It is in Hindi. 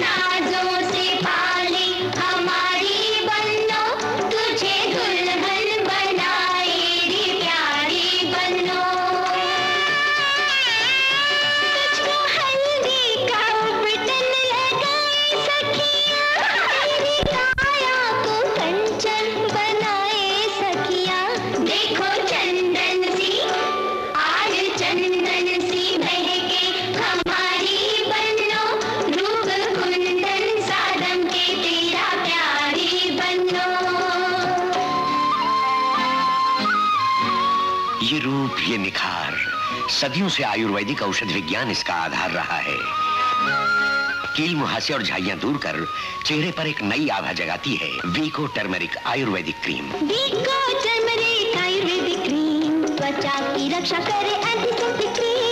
Nigel. ये रूप, ये निखार, सदियों से आयुर्वेदिक औषध विज्ञान इसका आधार रहा है। कील मुहासे और झाइया दूर कर चेहरे पर एक नई आभा जगाती है, Vicco turmeric ayurvedic cream. Vicco turmeric ayurvedic cream, त्वचा की रक्षा करे एंटीसेप्टिक क्रीम